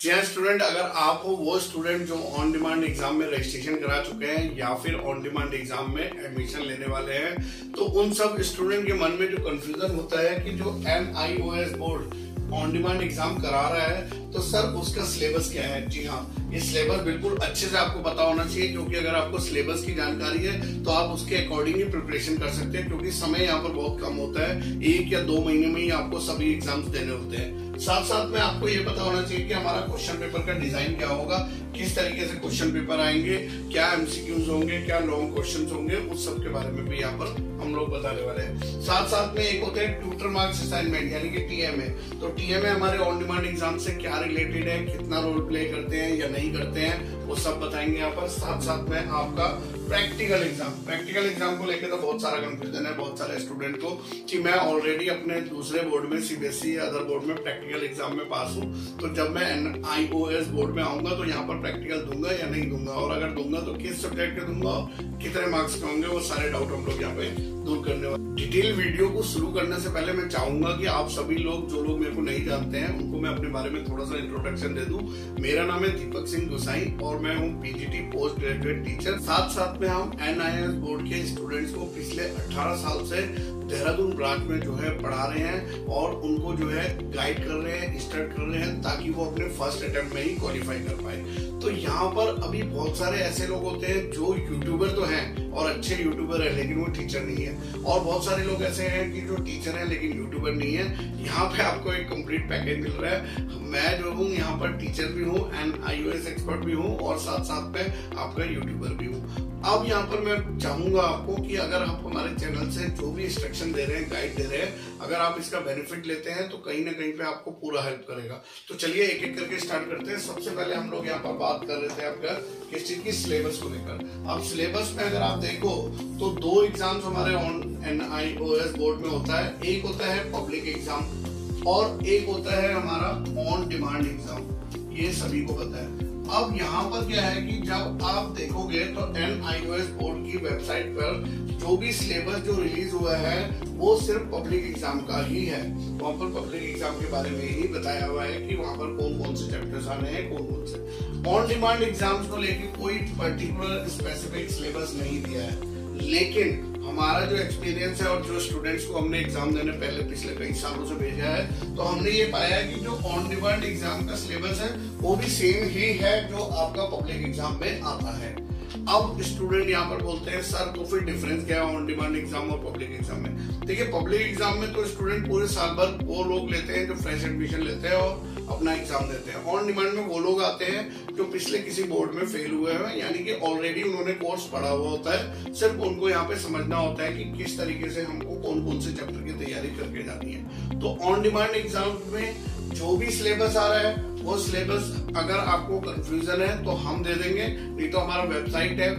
जी हाँ स्टूडेंट अगर आप हो, वो स्टूडेंट जो ऑन डिमांड एग्ज़ाम में रजिस्ट्रेशन करा चुके हैं या फिर ऑन डिमांड एग्ज़ाम में एडमिशन लेने वाले हैं तो उन सब स्टूडेंट के मन में जो कंफ्यूजन होता है कि जो M I O S board on demand exam करा रहा है तो सर उसका सिलेबस क्या है? जी हाँ ये सिलेबस बिल्कुल अच्छे से आपको पता होना चाहिए, क्योंकि अगर आपको सिलेबस की जानकारी है तो आप उसके अकॉर्डिंग ही प्रिपरेशन कर सकते हैं, क्योंकि समय यहाँ पर बहुत कम होता है, एक या दो महीने में ही आपको सभी एग्ज़ाम्स देने होते हैं। साथ साथ में आपको ये पता होना चाहिए कि हमारा क्वेश्चन पेपर का डिज़ाइन क्या होगा, किस तरीके से क्वेश्चन पेपर आएँगे, क्या एमसीक्यूज होंगे, क्या लॉन्ग क्वेश्चन होंगे, उस सब के बारे में भी यहाँ पर हम लोग बताने वाले हैं। साथ साथ में एक होते हैं ट्यूटर मार्क्स असाइनमेंट यानी कि टीएमए तो टीएमए हमारे ऑन डिमांड एग्ज़ाम से क्या रिलेटेड है, कितना रोल प्ले करते हैं या नहीं करते हैं, वो सब बताएँगे यहाँ पर। साथ साथ में आपका प्रैक्टिकल एग्ज़ाम प्रैक्टिकल एग्ज़ाम को लेकर तो बहुत सारा कंफ्यूजन है, बहुत सारे स्टूडेंट को, कि मैं ऑलरेडी अपने दूसरे बोर्ड में सीबीएसई या अदर बोर्ड में प्रैक्टिकल एग्ज़ाम में पास हूँ। तो जब मैं N I O S board में आऊँगा तो यहाँ पर प्रैक्टिकल दूँगा या नहीं दूँगा? और अगर दूँगा तो किस सब्जेक्ट के दूँगा? कितने मार्क्स के होंगे? वो सारे डाउट हम लोग यहाँ पे दूर करने वाले। डिटेल वीडियो को शुरू करने से पहले मैं चाहूँगा कि आप सभी लोग, जो लोग मेरे को नहीं जानते हैं, उनको मैं अपने बारे में थोड़ा सा इंट्रोडक्शन दे दूँ। मेरा नाम है दीपक सिंह गोसाई और मैं हूँ पीजीटी पोस्ट ग्रेजुएट टीचर साथ साथ में हम एनआईएस बोर्ड के स्टूडेंट्स को पिछले 18 साल से देहरादून ब्रांच में जो है पढ़ा रहे हैं और उनको जो है गाइड कर रहे हैं स्टार्ट कर रहे हैं ताकि वो अपने फ़र्स्ट अटेम्प्ट में ही क्वालिफाई कर पाए। तो यहाँ पर अभी बहुत सारे ऐसे लोग होते हैं जो यूट्यूबर तो हैं और अच्छे यूट्यूबर है, लेकिन वो टीचर नहीं है। और बहुत सारे लोग ऐसे हैं कि जो टीचर हैं, लेकिन यूट्यूबर नहीं है। यहाँ पे आपको एक कंप्लीट पैकेज मिल रहा है। मैं जो हूँ, यहाँ पर टीचर भी हूँ एंड आई एक्सपर्ट भी हूँ और साथ साथ में आपका यूट्यूबर भी हूँ। अब यहाँ पर मैं चाहूँगा आपको कि अगर आप हमारे चैनल से जो भी इंस्ट्रक्शन दे रहे हैं गाइड दे रहे हैं, अगर आप इसका बेनिफिट लेते हैं तो कहीं ना कहीं पे आपको पूरा हेल्प करेगा। तो चलिए एक एक करके स्टार्ट करते हैं। सबसे पहले हम लोग यहाँ पर बात कर रहे थे आपका किस चीज़ की? सिलेबस को लेकर। अब सिलेबस में अगर आप देखो तो दो एग्ज़ाम्स हमारे on N I O S board में होता है। एक होता है पब्लिक एग्ज़ाम और एक होता है हमारा ऑन डिमांड एग्ज़ाम ये सभी को पता है। अब यहाँ पर क्या है कि जब आप देखोगे तो एन बोर्ड की वेबसाइट पर जो भी सिलेबस जो रिलीज़ हुआ है, वो सिर्फ़ पब्लिक एग्ज़ाम का ही है। वहाँ पर पब्लिक एग्ज़ाम के बारे में ही बताया हुआ है कि वहाँ पर कौन कौन से चैप्टर्स आने हैं, कौन कौन से। ऑन डिमांड एग्ज़ाम्स को लेकर कोई पर्टिकुलर स्पेसिफिक सिलेबस नहीं दिया है। लेकिन हमारा जो एक्सपीरियंस है और जो स्टूडेंट्स को हमने एग्ज़ाम देने पहले, पिछले कई सालों से भेजा है तो हमने ये पाया कि जो ऑन डिमांड एग्ज़ाम का सिलेबस है, वो भी सेम ही है जो आपका पब्लिक एग्ज़ाम में आता है। अब स्टूडेंट यहाँ पर बोलते हैं, सर तो फिर डिफरेंस क्या है ऑन डिमांड एग्ज़ाम और पब्लिक एग्ज़ाम में? देखिए पब्लिक एग्ज़ाम में तो स्टूडेंट पूरे साल भर वो लोग लेते हैं जो फ्रेश एडमिशन लेते हैं और अपना एग्ज़ाम देते हैं। ऑन डिमांड में वो लोग आते हैं जो पिछले किसी बोर्ड में फेल हुए हैं, यानी कि ऑलरेडी उन्होंने कोर्स पढ़ा हुआ होता है। सिर्फ़ उनको यहाँ पे समझना होता है कि किस तरीके से हमको कौन कौन से चैप्टर की तैयारी करके जानी है। तो ऑन डिमांड एग्ज़ाम में जो भी सिलेबस आ रहा है, वो सिलेबस अगर आपको कंफ्यूजन है तो हम दे देंगे। नहीं तो हमारा वेबसाइट है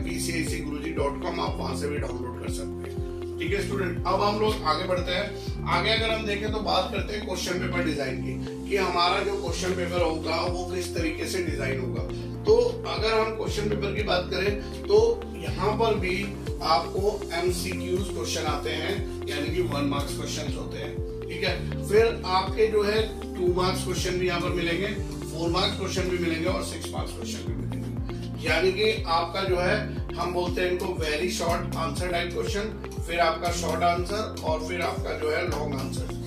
कॉम आप वहाँ से भी डाउनलोड कर सकते हैं। ठीक है स्टूडेंट अब हम लोग आगे बढ़ते हैं। आगे अगर हम देखें तो बात करते हैं क्वेश्चन पेपर डिज़ाइन की। कि हमारा जो क्वेश्चन पेपर होगा, वो किस तरीके से डिज़ाइन होगा। तो अगर हम क्वेश्चन पेपर की बात करें तो यहाँ पर भी आपको एमसीक्यूज क्वेश्चन आते हैं, यानी कि वन मार्क्स क्वेश्चन होते हैं। ठीक है? फिर आपके जो है टू मार्क्स क्वेश्चन भी यहाँ पर मिलेंगे फोर मार्क्स क्वेश्चन भी मिलेंगे और सिक्स मार्क्स क्वेश्चन भी मिलेंगे। यानी कि आपका जो है, हम बोलते हैं इनको very short answer type question फिर आपका शॉर्ट आंसर और फिर आपका जो है लॉन्ग आंसर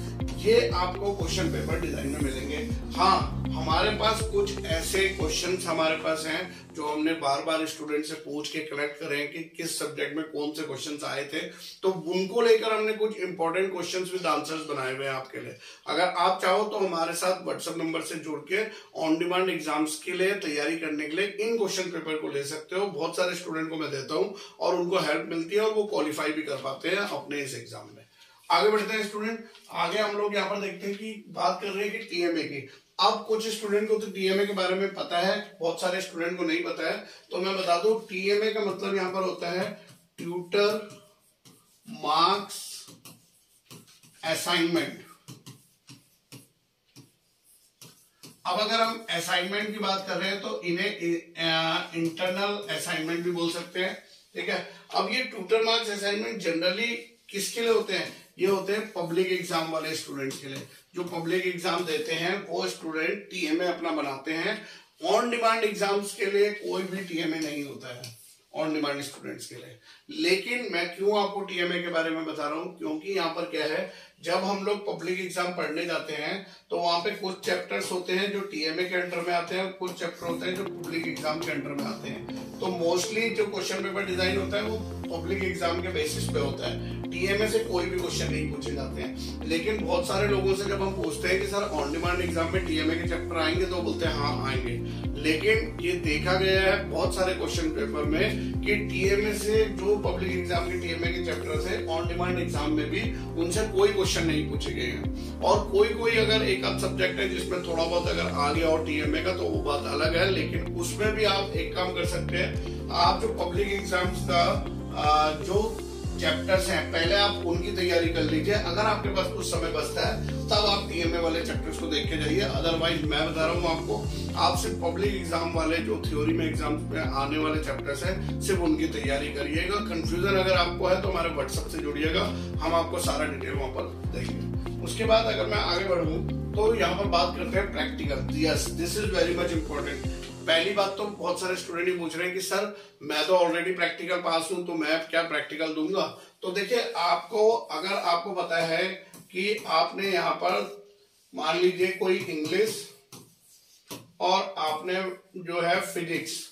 ये आपको क्वेश्चन पेपर डिज़ाइन में मिलेंगे। हाँ हमारे पास कुछ ऐसे क्वेश्चन हमारे पास हैं जो हमने बार बार स्टूडेंट से पूछ के कलेक्ट करे हैं कि किस सब्जेक्ट में कौन से क्वेश्चंस आए थे। तो उनको लेकर हमने कुछ इंपॉर्टेंट क्वेश्चन विद आंसर्स बनाए हुए हैं आपके लिए। अगर आप चाहो तो हमारे साथ व्हाट्सएप नंबर से जुड़ के ऑन डिमांड एग्ज़ाम्स के लिए तैयारी करने के लिए इन क्वेश्चन पेपर को ले सकते हो। बहुत सारे स्टूडेंट को मैं देता हूँ और उनको हेल्प मिलती है और वो क्वालिफाई भी कर पाते हैं अपने इस एग्ज़ाम में। आगे बढ़ते हैं स्टूडेंट आगे हम लोग यहाँ पर देखते हैं कि बात कर रहे हैं कि टीएमए की। अब कुछ स्टूडेंट को तो टीएमए के बारे में पता है, बहुत सारे स्टूडेंट को नहीं पता है। तो मैं बता दू टीएमए का मतलब यहाँ पर होता है ट्यूटर मार्क्स असाइनमेंट अब अगर हम असाइनमेंट की बात कर रहे हैं तो इन्हें इंटरनल असाइनमेंट भी बोल सकते हैं। ठीक है? अब ये ट्यूटर मार्क्स असाइनमेंट जनरली किसके लिए होते हैं? ये होते हैं पब्लिक एग्ज़ाम वाले स्टूडेंट्स के लिए। जो पब्लिक एग्ज़ाम देते हैं, वो स्टूडेंट टीएमए अपना बनाते हैं। ऑन डिमांड एग्ज़ाम्स के लिए कोई भी टीएमए नहीं होता है ऑन डिमांड स्टूडेंट्स के लिए। लेकिन मैं क्यों आपको टीएमए के बारे में बता रहा हूँ? क्योंकि यहाँ पर क्या है, जब हम लोग पब्लिक एग्ज़ाम पढ़ने जाते हैं तो वहाँ पे कुछ चैप्टर्स होते हैं जो टीएमए के अंडर में आते हैं, कुछ चैप्टर होते हैं जो पब्लिक एग्ज़ाम के अंडर में आते हैं। तो मोस्टली जो क्वेश्चन पेपर डिज़ाइन होता है, वो पब्लिक एग्ज़ाम के बेसिस पे होता है। टीएमए से कोई भी क्वेश्चन नहीं पूछे जाते हैं। लेकिन बहुत सारे लोगों से जब हम पूछते हैं कि सर ऑन डिमांड एग्ज़ाम में टीएमए के चैप्टर आएँगे तो बोलते हैं हाँ आएँगे। लेकिन ये देखा गया है बहुत सारे क्वेश्चन पेपर में कि टीएमए से जो पब्लिक एग्ज़ाम के टीएमए के चैप्टर है ऑन डिमांड एग्ज़ाम में भी उनसे कोई क्वेश्चन नहीं पूछे गए हैं। और कोई कोई अगर एक आध सब्जेक्ट है जिसमें थोड़ा बहुत अगर आ गया और टीएमए का तो वो बात अलग है। लेकिन उसमें भी आप एक काम कर सकते हैं, आप जो पब्लिक एग्ज़ाम्स का जो चैप्टर्स हैं। पहले आप उनकी तैयारी कर लीजिए। अगर आपके पास कुछ समय बचता है, तब आप टीएमए वाले चैप्टर्स को देख के जाइए। अदरवाइज़ मैं बता रहा हूँ आपको आप सिर्फ़ पब्लिक एग्ज़ाम वाले, जो थ्योरी में एग्ज़ाम में आने वाले चैप्टर्स हैं, सिर्फ़ उनकी तैयारी करिएगा। कंफ्यूजन अगर आपको है तो हमारे व्हाट्सएप से जुड़िएगा। हम आपको सारा डिटेल वहाँ पर देंगे। उसके बाद अगर मैं आगे बढ़ू तो यहाँ पर बात करते हैं practical yes this is very much important पहली बात तो बहुत सारे स्टूडेंट ही पूछ रहे हैं कि, सर, मैं तो ऑलरेडी प्रैक्टिकल पास हूँ तो मैं क्या प्रैक्टिकल दूँगा? तो देखिए, आपको, अगर आपको पता है कि आपने यहाँ पर, मान लीजिए कोई इंग्लिश और आपने जो है फिजिक्स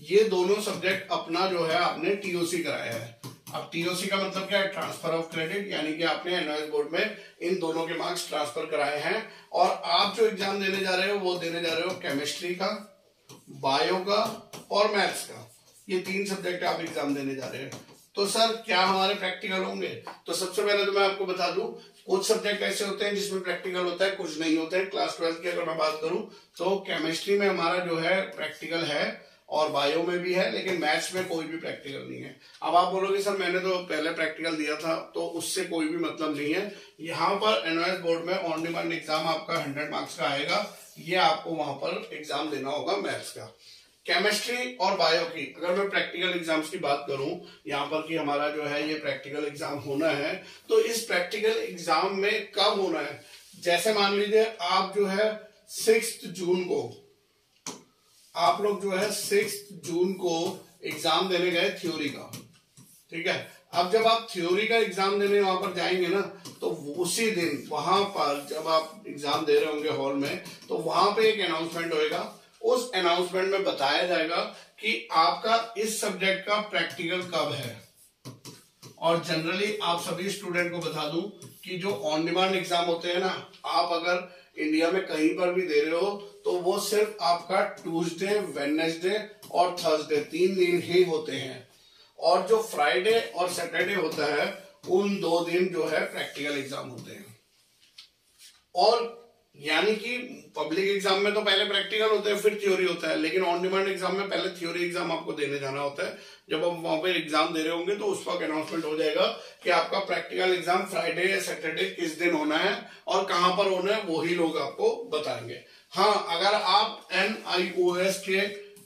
ये दोनों सब्जेक्ट अपना जो है आपने टीओसी कराया है। अब टीओसी का मतलब क्या है? ट्रांसफ़र ऑफ़ क्रेडिट यानी कि आपने एनओएस बोर्ड में इन दोनों के मार्क्स ट्रांसफ़र कराए हैं। और आप जो एग्ज़ाम देने जा रहे हो, वो देने जा रहे हो केमिस्ट्री का। बायो का और मैथ्स का। ये तीन सब्जेक्ट आप एग्ज़ाम देने जा रहे हैं। तो सर, क्या हमारे प्रैक्टिकल होंगे? तो सबसे पहले तो मैं आपको बता दूँ, कुछ सब्जेक्ट ऐसे होते हैं जिसमें प्रैक्टिकल होता है, कुछ नहीं होते। हैं क्लास ट्वेल्थ की अगर मैं बात करूँ तो केमिस्ट्री में हमारा जो है प्रैक्टिकल है और बायो में भी है, लेकिन मैथ्स में कोई भी प्रैक्टिकल नहीं है। अब आप बोलोगे, सर, मैंने तो पहले प्रैक्टिकल दिया था तो उससे कोई भी मतलब नहीं है। यहाँ पर एनओएस बोर्ड में ऑन डिमांड एग्ज़ाम आपका हंड्रेड मार्क्स का आएगा। ये आपको वहाँ पर एग्ज़ाम देना होगा मैथ्स का। केमिस्ट्री और बायो की। अगर मैं प्रैक्टिकल एग्ज़ाम्स की बात करूँ, यहाँ पर कि हमारा जो है ये प्रैक्टिकल एग्ज़ाम होना है तो इस प्रैक्टिकल एग्ज़ाम में कब होना है? जैसे मान लीजिए आप जो है सिक्स जून को, आप लोग जो है सिक्स जून को एग्ज़ाम देने गए थ्योरी का। ठीक है? अब जब आप थ्योरी का एग्ज़ाम देने वहाँ पर जाएँगे ना तो उसी दिन वहाँ पर जब आप एग्ज़ाम दे रहे होंगे हॉल में तो वहाँ पे एक अनाउंसमेंट होएगा। उस अनाउंसमेंट में बताया जाएगा कि आपका इस सब्जेक्ट का प्रैक्टिकल कब है। और जनरली आप सभी स्टूडेंट को बता दूँ कि जो ऑन डिमांड एग्ज़ाम होते हैं ना, आप अगर इंडिया में कहीं पर भी दे रहे हो तो वो सिर्फ़ आपका ट्यूसडे वेडनेसडे और थर्सडे तीन दिन ही होते हैं। और जो फ्राइडे और सैटरडे होता है, उन दो दिन जो है प्रैक्टिकल एग्ज़ाम होते हैं। और यानी कि पब्लिक एग्ज़ाम में तो पहले प्रैक्टिकल होते हैं, फिर थ्योरी होता है, लेकिन ऑन डिमांड एग्ज़ाम में पहले थ्योरी एग्ज़ाम आपको देने जाना होता है। जब आप वहाँ पर एग्ज़ाम दे रहे होंगे तो उस वक्त अनाउंसमेंट हो जाएगा कि आपका प्रैक्टिकल एग्ज़ाम फ्राइडे या सैटरडे किस दिन होना है और कहाँ पर होना है, वही लोग आपको बताएँगे। हाँ अगर आप एन के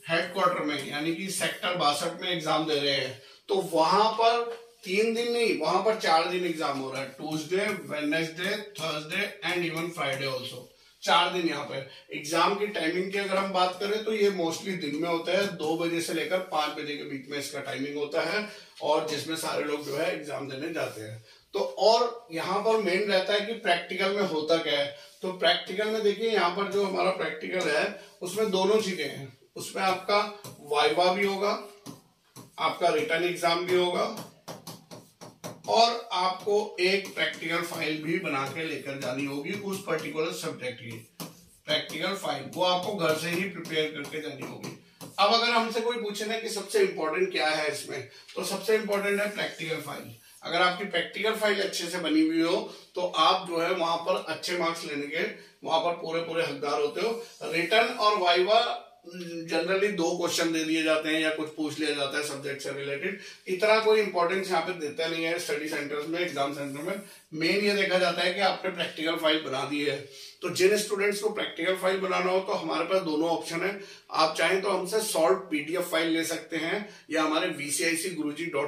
हेडक्वार्टर में, यानी कि सेक्टर बासठ में एग्ज़ाम दे रहे हैं। तो वहाँ पर तीन दिन नहीं, वहाँ पर चार दिन एग्ज़ाम हो रहा है। Tuesday Wednesday Thursday and even Friday also चार दिन यहाँ पे। एग्ज़ाम की टाइमिंग की अगर हम बात करें तो ये मोस्टली दिन में होता है। दो बजे से लेकर पाँच बजे के बीच में इसका टाइमिंग होता है और जिसमें सारे लोग जो है एग्ज़ाम देने जाते हैं। तो और यहाँ पर मेन रहता है कि प्रैक्टिकल में होता क्या है? तो प्रैक्टिकल में देखिए, यहाँ पर जो हमारा प्रैक्टिकल है, उसमें दोनों चीज़ें हैं। उसमें आपका वाइवा भी होगा, आपका रिटर्न एग्ज़ाम भी होगा, और आपको एक प्रैक्टिकल फ़ाइल भी बना के लेकर जानी होगी उस पर्टिकुलर सब्जेक्ट की। प्रैक्टिकल फ़ाइल, वो आपको घर से ही प्रिपेयर करके जानी होगी। अब अगर हमसे कोई पूछे ना कि सबसे इंपॉर्टेंट क्या है इसमें तो सबसे इंपॉर्टेंट है प्रैक्टिकल फ़ाइल। अगर आपकी प्रैक्टिकल फ़ाइल अच्छे से बनी हुई हो तो आप जो है वहाँ पर अच्छे मार्क्स लेने के, वहाँ पर पूरे पूरे हकदार होते हो। रिटर्न और वाइवा जनरली दो क्वेश्चन दे दिए जाते हैं या कुछ पूछ लिया जाता है सब्जेक्ट से रिलेटेड इतना कोई इंपॉर्टेंस यहाँ पे देता नहीं है स्टडी सेंटर्स में एग्ज़ाम सेंटर में। मेन ये देखा जाता है कि आपने प्रैक्टिकल फ़ाइल बना दी है। तो जिन स्टूडेंट्स को प्रैक्टिकल फ़ाइल बनाना हो तो हमारे पास दोनों ऑप्शन है। आप चाहें तो हमसे सॉल्ट पीडीएफ फ़ाइल ले सकते हैं, या हमारे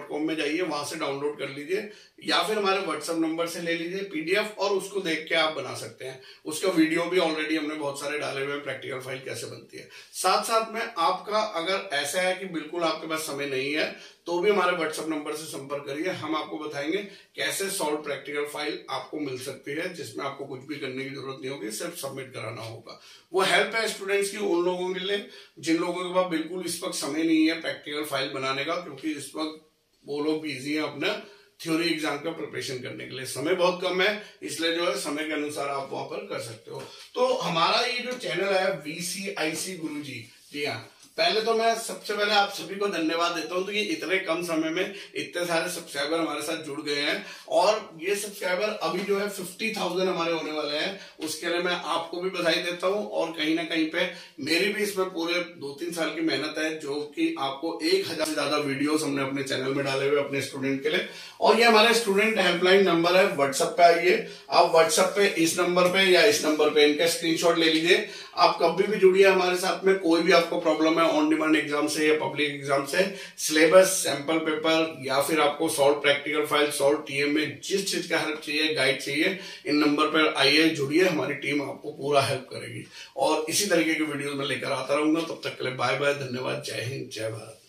कॉम में जाइए, वहाँ से डाउनलोड कर लीजिए, या फिर हमारे व्हाट्सएप नंबर से ले लीजिए पीडीएफ और उसको देख के आप बना सकते हैं। उसका वीडियो भी ऑलरेडी हमने बहुत सारे डाले हुए हैं प्रैक्टिकल फ़ाइल कैसे बनती है। साथ साथ में आपका अगर ऐसा है कि बिल्कुल आपके पास समय नहीं है तो भी हमारे व्हाट्सएप नंबर से संपर्क करिए, हम आपको बताएँगे कैसे सॉल्व प्रैक्टिकल फ़ाइल आपको मिल सकती है, जिसमें आपको कुछ भी करने की ज़रूरत नहीं होगी, सिर्फ़ सबमिट कराना होगा। वो हेल्प है स्टूडेंट्स की उन लोगों के लिए, जिन लोगों के पास बिल्कुल इस वक्त समय नहीं है प्रैक्टिकल फ़ाइल बनाने का, क्योंकि इस वक्त वो लोग बिज़ी है अपना थ्योरी एग्ज़ाम का प्रिपरेशन करने के लिए। समय बहुत कम है, इसलिए जो है समय के अनुसार आप वहाँ पर कर सकते हो। तो हमारा ये जो चैनल है वीसीआईसी गुरु जी जी हाँ पहले तो मैं सबसे पहले आप सभी को धन्यवाद देता हूँ तो ये इतने कम समय में इतने सारे सब्सक्राइबर हमारे साथ जुड़ गए हैं, और ये सब्सक्राइबर अभी जो है फिफ्टी थाउज़ेंड हमारे होने वाले हैं। उसके लिए मैं आपको भी बधाई देता हूँ, और कहीं ना कहीं पे मेरी भी इसमें पूरे दो तीन साल की मेहनत है, जो कि आपको एक हज़ार से ज़्यादा वीडियो हमने अपने चैनल में डाले हुए अपने स्टूडेंट के लिए। और ये हमारे स्टूडेंट हेल्पलाइन नंबर है व्हाट्सएप पे आइए। आप व्हाट्सएप पे इस नंबर पे या इस नंबर पे इनका स्क्रीनशॉट ले लीजिए। आप कभी भी जुड़िए हमारे साथ में, कोई भी आपको प्रॉब्लम है ऑन डिमांड एग्ज़ाम से या पब्लिक एग्ज़ाम से सिलेबस सैंपल पेपर या फिर आपको solved practical file solved TM में जिस चीज़ का हेल्प चाहिए गाइड चाहिए, इन नंबर पर आइए, जुड़िए, हमारी टीम आपको पूरा हेल्प करेगी। और इसी तरीके की वीडियो में लेकर आता रहूँगा। तब तक के लिए बाय बाय धन्यवाद, जय हिंद, जय भारत।